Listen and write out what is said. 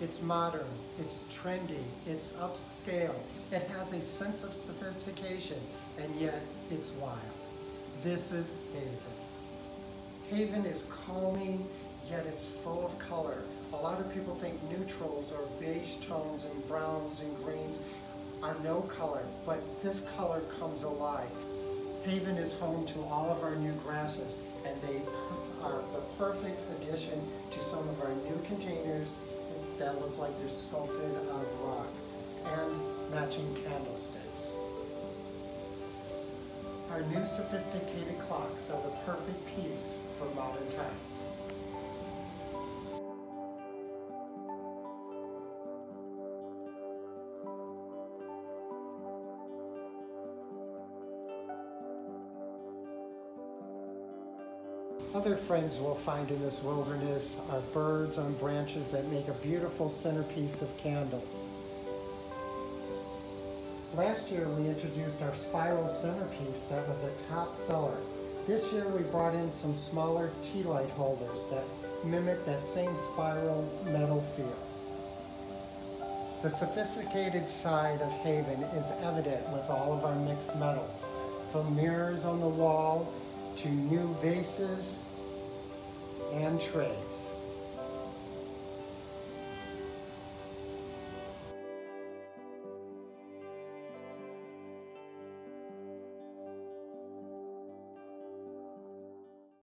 It's modern, it's trendy, it's upscale. It has a sense of sophistication, and yet it's wild. This is Haven. Haven is calming, yet it's full of color. A lot of people think neutrals or beige tones and browns and greens are no color, but this color comes alive. Haven is home to all of our new grasses, and they are the perfect addition to some of our new containers that look like they're sculpted out of rock, and matching candlesticks. Our new sophisticated clocks are the perfect piece for modern times. Other friends we'll find in this wilderness are birds on branches that make a beautiful centerpiece of candles. Last year we introduced our spiral centerpiece that was a top seller. This year we brought in some smaller tea light holders that mimic that same spiral metal feel. The sophisticated side of Haven is evident with all of our mixed metals, from mirrors on the wall to new vases and trays.